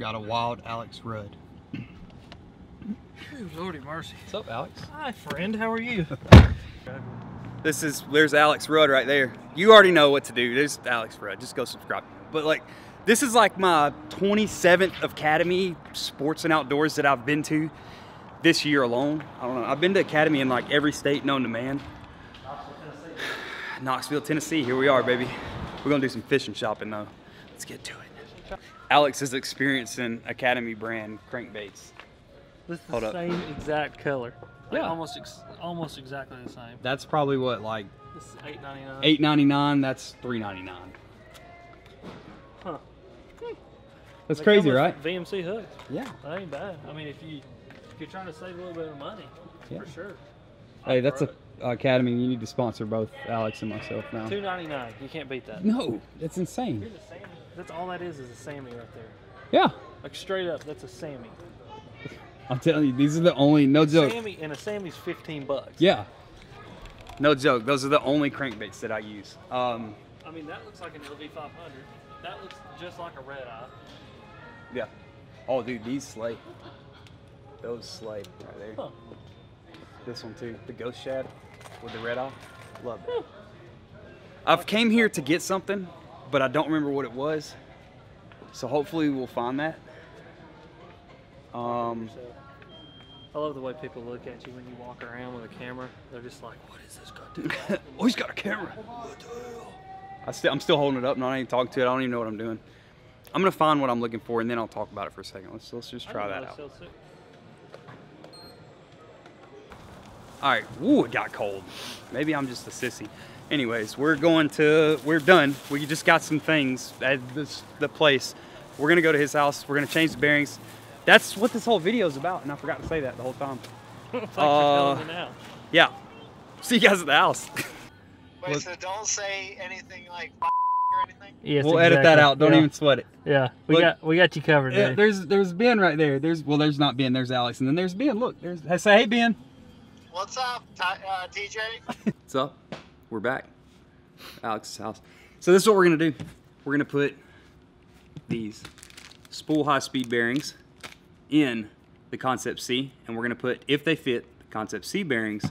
got a wild Alex Rudd. Ooh, Lordy mercy. What's up, Alex? Hi, friend. How are you? This is there's Alex Rudd right there. You already know what to do. There's Alex Rudd. Just go subscribe. But like, this is like my 27th Academy Sports and Outdoors that I've been to this year alone. I don't know. I've been to Academy in like every state known to man. Knoxville, Tennessee. Here we are, baby. We're gonna do some fishing shopping though. Let's get to it. Alex is experiencing Academy brand crankbaits. This is Hold the up. same exact color. Like Yeah. Almost, ex- almost exactly the same. That's probably what, like This is eight ninety nine. eight ninety nine. That's three ninety nine. Huh. That's They crazy, right? VMC hooks. Yeah. That ain't bad. I mean, if you if you're trying to save a little bit of money, Yeah. for sure. Hey, that's a Academy. You need to sponsor both Alex and myself now. Two ninety nine. You can't beat that. No, that's insane. Here's a Sammy. That's all that is is a Sammy right there. Yeah, Like straight up, that's a Sammy. I'm telling you, these are the only no joke. Sammy and a Sammy's fifteen bucks. Yeah, No joke. Those are the only crankbaits that I use. Um, I mean, that looks like an LV five hundred. That looks just like a red eye. Yeah. Oh, dude, these slay. Those slay right there. Huh. This one too, the ghost shad with the red eye. Love it. I've came here to get something, but I don't remember what it was. So hopefully we'll find that. Um, I love the way people look at you when you walk around with a camera. They're just like, "What is this guy doing?" oh, he's got a camera. I still, I'm still holding it up. and I ain't even talking to it. I don't even know what I'm doing. I'm gonna find what I'm looking for, and then I'll talk about it for a second. Let's let's just try that out. All right. Ooh, it got cold. Maybe I'm just a sissy. Anyways, we're going to, we're done. We just got some things at this, the place. We're gonna go to his house. We're gonna change the bearings. That's what this whole video is about, and I forgot to say that the whole time. Uh, telling me now. Yeah. See you guys at the house. Wait, Look- so don't say anything like or anything? Yes, we'll edit that out. Don't yeah. even sweat it. Yeah, we Look- got we got you covered. Yeah, dude. there's there's Ben right there. There's well, there's not Ben. There's Alex, and then there's Ben. Look, there's say hey Ben. What's up, T- uh, TJ? What's up? We're back. Alex's house. So this is what we're gonna do. We're gonna put these spool Hi-Speed bearings in the Concept C, and we're gonna put, if they fit, the Concept C bearings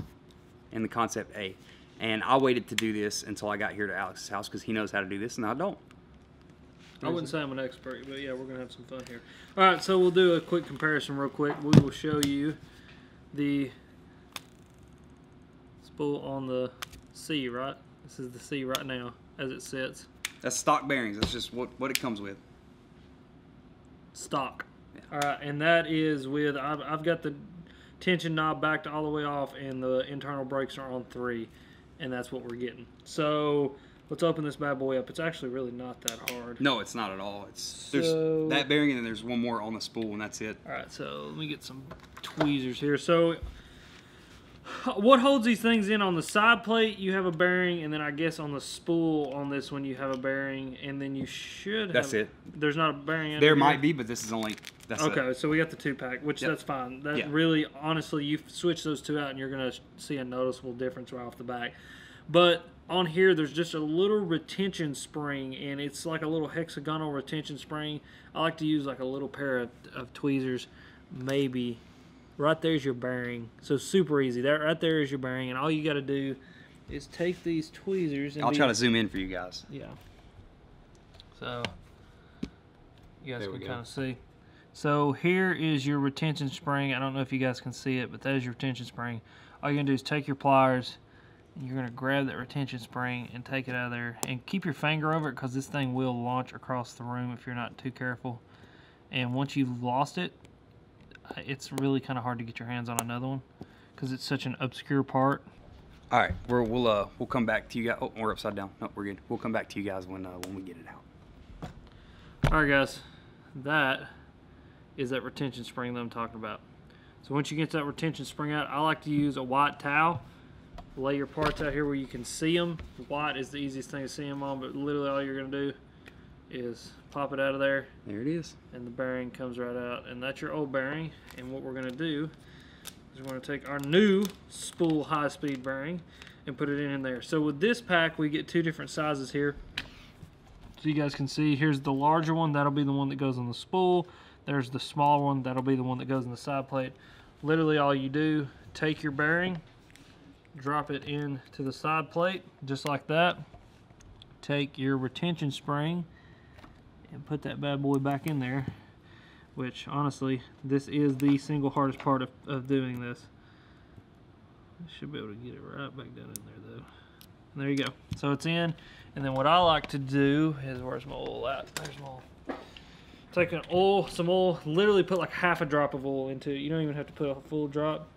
in the Concept A. And I waited to do this until I got here to Alex's house because he knows how to do this, and I don't. I wouldn't say I'm an expert, but yeah, we're gonna have some fun here. All right, so we'll do a quick comparison real quick. We will show you the spool on the C, right? This is the C right now as it sits. That's stock bearings. That's just what, what it comes with. stock. All right, and that is with I've, I've got the tension knob backed all the way off, and the internal brakes are on three, and that's what we're getting. So let's open this bad boy up. It's actually really not that hard. No, it's not at all. It's So- there's that bearing and then there's one more on the spool and that's it. All right, so let me get some tweezers here. So what holds these things in on the side plate? You have a bearing, and then I guess on the spool on this one you have a bearing, and then you should. That's have, it. There's not a bearing. There here? might be, but this is only that's it. Okay, so we got the two pack, which Yep. that's fine. That Yeah. really, honestly, you switch those two out, and you're gonna see a noticeable difference right off the back. But on here, there's just a little retention spring, and it's like a little hexagonal retention spring. I like to use like a little pair of, of tweezers, maybe. Right there's your bearing, so super easy. That right there is your bearing, and all you got to do is take these tweezers. And I'll be- try to zoom in for you guys. yeah. So you guys There can kind of see. So here is your retention spring. I don't know if you guys can see it, but that is your retention spring. All you're gonna do is take your pliers and you're gonna grab that retention spring and take it out of there and keep your finger over it because this thing will launch across the room if you're not too careful. And once you've lost it, it's really kind of hard to get your hands on another one because it's such an obscure part. All right, we're, we'll uh we'll come back to you guys. Oh, we're upside down. No, we're good. We'll come back to you guys when uh, when we get it out. All right, guys, that is that retention spring that I'm talking about. So once you get that retention spring out, I like to use a white towel. Lay your parts out here where you can see them. White is the easiest thing to see them on, but literally all you're gonna do is pop it out of there, There it is. and the bearing comes right out. And that's your old bearing. And what we're gonna do is we're gonna take our new spool Hi-Speed bearing and put it in, in there. So with this pack, we get two different sizes here. So you guys can see, here's the larger one. That'll be the one that goes on the spool. There's the small one. That'll be the one that goes in the side plate. Literally all you do, take your bearing, drop it into the side plate, just like that. Take your retention spring and put that bad boy back in there. Which, honestly, this is the single hardest part of, of doing this. I should be able to get it right back down in there, though. And there you go. So it's in. And then what I like to do is, where's my oil at? There's my oil. Take an oil, some oil, literally put like half a drop of oil into it. You don't even have to put a full drop.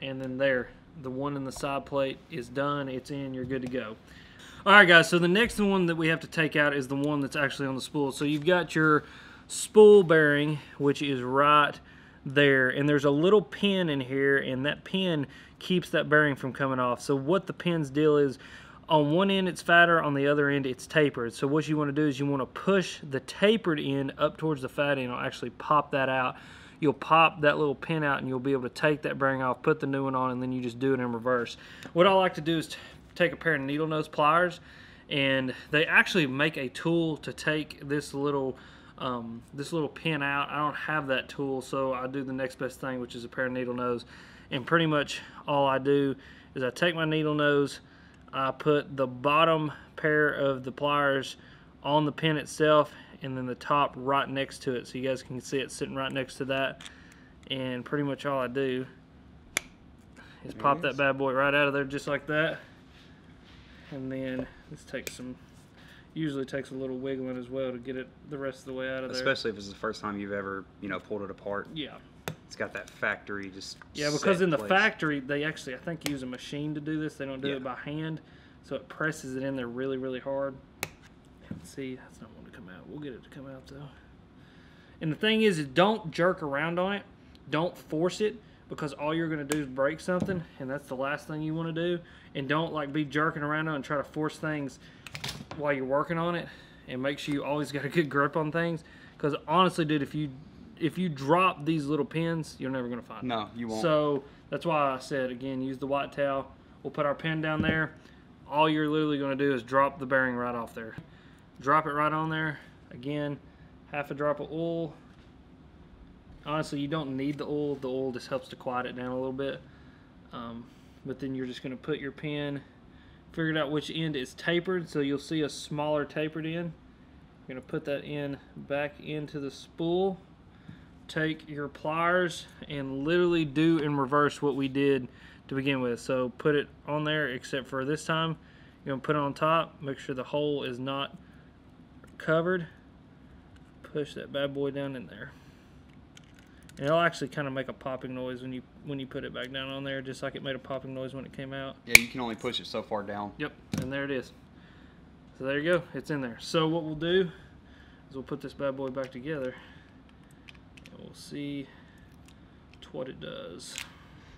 And then there, the one in the side plate is done. It's in, you're good to go. All right, guys, so the next one that we have to take out is the one that's actually on the spool. So you've got your spool bearing, which is right there. And there's a little pin in here, and that pin keeps that bearing from coming off. So what the pin's deal is, on one end it's fatter, on the other end it's tapered. So what you want to do is you want to push the tapered end up towards the fat end. It'll actually pop that out. You'll pop that little pin out and you'll be able to take that bearing off, put the new one on, and then you just do it in reverse. What I like to do is take a pair of needle nose pliers and they actually make a tool to take this little um, this little pin out. I don't have that tool, so I do the next best thing, which is a pair of needle nose. And pretty much all I do is I take my needle nose, I put the bottom pair of the pliers on the pin itself, and then the top right next to it, so you guys can see it sitting right next to that. And pretty much all I do is There pop it that is. bad boy right out of there just like that. And then this takes some, usually takes a little wiggling as well to get it the rest of the way out of there. Especially if it's the first time you've ever, you know, pulled it apart. yeah. It's got that factory just. Yeah, because in the place. factory, they actually, I think, use a machine to do this. They don't do Yeah. it by hand. So it presses it in there really, really hard. Let's see, that's not going to come out. We'll get it to come out, though. And the thing is, is don't jerk around on it. Don't force it because all you're going to do is break something, and that's the last thing you want to do. And don't, like, be jerking around and try to force things while you're working on it. And make sure you always got a good grip on things. Because honestly, dude, if you if you drop these little pins, you're never going to find them. No, you won't. So that's why I said again, use the white towel. We'll put our pin down there. All you're literally going to do is drop the bearing right off there. Drop it right on there. Again, half a drop of oil. Honestly, you don't need the oil. The oil just helps to quiet it down a little bit. Um, but then you're just going to put your pin, figured out which end is tapered. So you'll see a smaller tapered end. You're going to put that in back into the spool take your pliers and literally do in reverse what we did to begin with. So put it on there, except for this time, you're gonna put it on top. Make sure the hole is not covered. Push that bad boy down in there. And it'll actually kind of make a popping noise when you when you put it back down on there, just like it made a popping noise when it came out. Yeah, you can only push it so far down. Yep, and there it is. So there you go, it's in there. So what we'll do is we'll put this bad boy back together and we'll see what it does.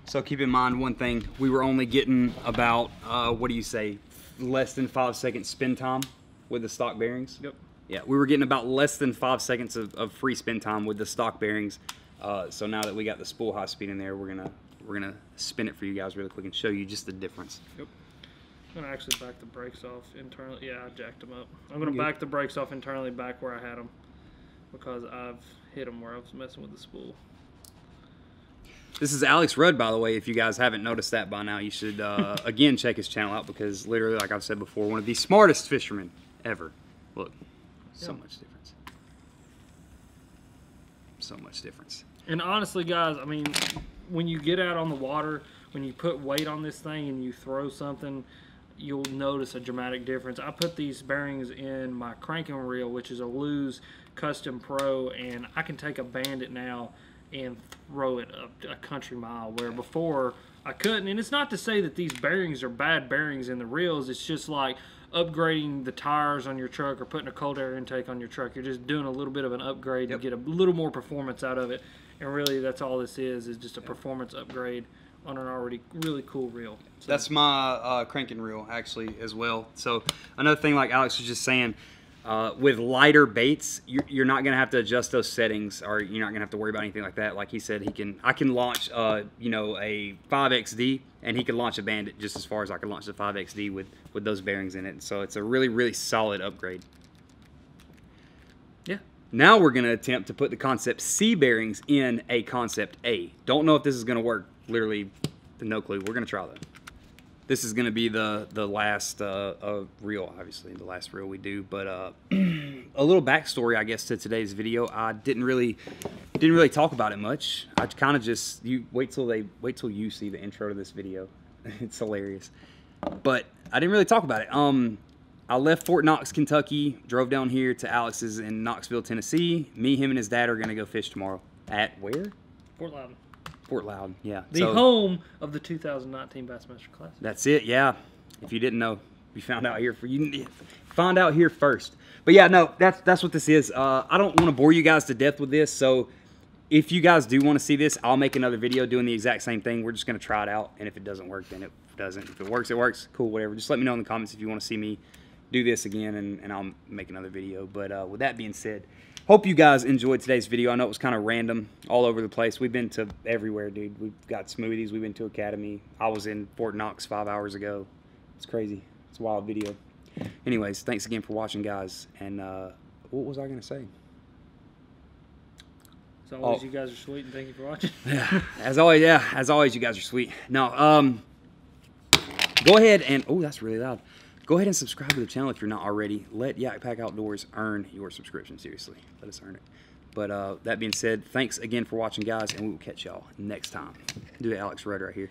So keep in mind one thing: we were only getting about uh, what do you say, less than five seconds spin time with the stock bearings. Yep. Yeah, we were getting about less than five seconds of, of free spin time with the stock bearings. Uh, so now that we got the spool Hi-Speed in there, we're gonna we're gonna spin it for you guys really quick and show you just the difference. Yep. I'm gonna actually back the brakes off internally. Yeah, I jacked them up. I'm gonna Good. back the brakes off internally back where I had them because I've hit them where I was messing with the spool. This is Alex Rudd, by the way. If you guys haven't noticed that by now, you should uh, again check his channel out because literally, like I've said before, one of the smartest fishermen ever. Look, so much difference. So much difference. And honestly, guys, I mean, when you get out on the water, when you put weight on this thing and you throw something, you'll notice a dramatic difference. I put these bearings in my cranking reel, which is a Lew's Custom Pro, and I can take a Bandit now and throw it up a country mile, where before I couldn't. And it's not to say that these bearings are bad bearings in the reels. It's just like upgrading the tires on your truck or putting a cold air intake on your truck. You're just doing a little bit of an upgrade Yep. to get a little more performance out of it. And really, that's all this is, is just a performance upgrade on an already really cool reel. So, That's my uh, cranking reel actually as well. So another thing, like Alex was just saying, uh, with lighter baits, you're, you're not gonna have to adjust those settings, or you're not gonna have to worry about anything like that. Like he said, he can, I can launch, uh, you know, a 5XD, and he can launch a Bandit just as far as I can launch the 5XD with with those bearings in it. So it's a really, really solid upgrade. yeah. Now we're going to attempt to put the concept C bearings in a concept A. Don't know if this is going to work. Literally, no clue. We're going to try though. This is going to be the the last uh, uh, reel, obviously the last reel we do. But uh, a little backstory, I guess, to today's video. I didn't really didn't really talk about it much. I kind of just you wait till they wait till you see the intro to this video. it's hilarious. But I didn't really talk about it. Um, I left Fort Knox, Kentucky, drove down here to Alex's in Knoxville, Tennessee. Me, him, and his dad are gonna go fish tomorrow. At where? Fort Loudoun. Fort Loudoun, Yeah. The So- home of the 2019 Bassmaster Classic. That's it. Yeah. If you didn't know, you found out here for you found out here first. But yeah, no, that's that's what this is. Uh, I don't want to bore you guys to death with this, so if you guys do want to see this, I'll make another video doing the exact same thing. We're just gonna try it out, and if it doesn't work, then it doesn't. If it works, it works. Cool, whatever. Just let me know in the comments if you want to see me do this again, and, and I'll make another video. But uh, with that being said, hope you guys enjoyed today's video. I know it was kind of random, all over the place. We've been to everywhere, dude. We've got smoothies. We've been to Academy. I was in Fort Knox five hours ago. It's crazy. It's a wild video. Anyways, thanks again for watching, guys. And uh, what was I gonna say? As always, Oh. you guys are sweet, and thank you for watching. Yeah, as always, yeah, as always, you guys are sweet. No, um, go ahead and oh, that's really loud. Go ahead and subscribe to the channel if you're not already. Let YakPak Outdoors earn your subscription. Seriously, let us earn it. But uh, that being said, thanks again for watching, guys, and we will catch y'all next time. Do the Alex Rudd right here.